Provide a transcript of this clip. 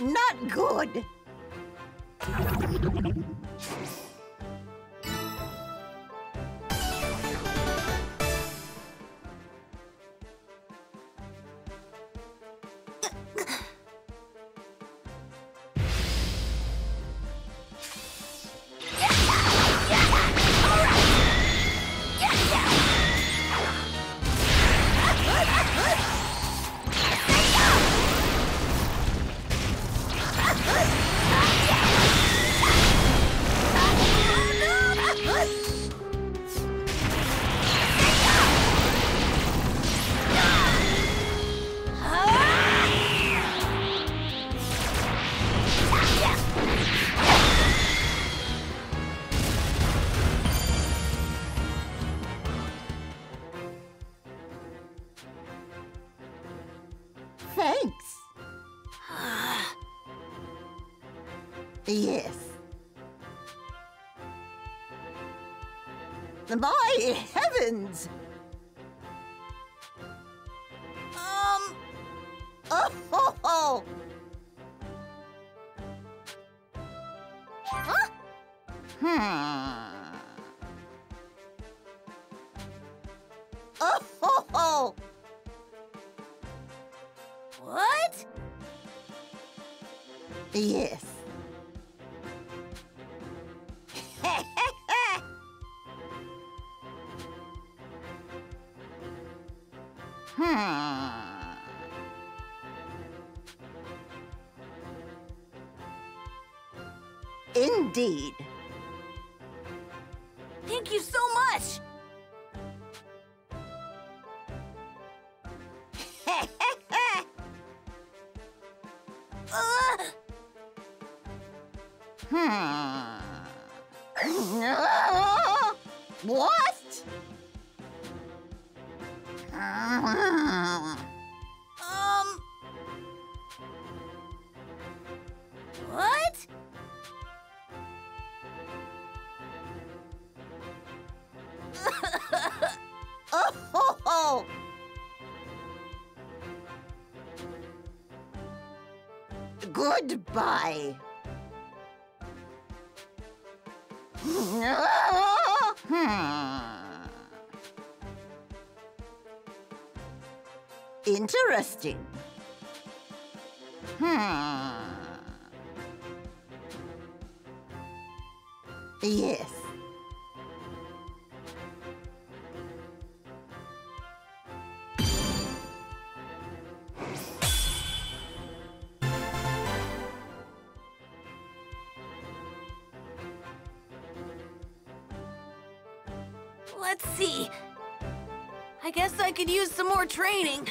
not good. Thanks. yes. My heavens! Um, Oh, ho, ho. huh? Hmm. Yes. hmm. Indeed. Thank you so much. Hmm. What? um. What? Oh, ho, ho. Goodbye. Interesting. Hmm. Yes. Let's see. I guess I could use some more training.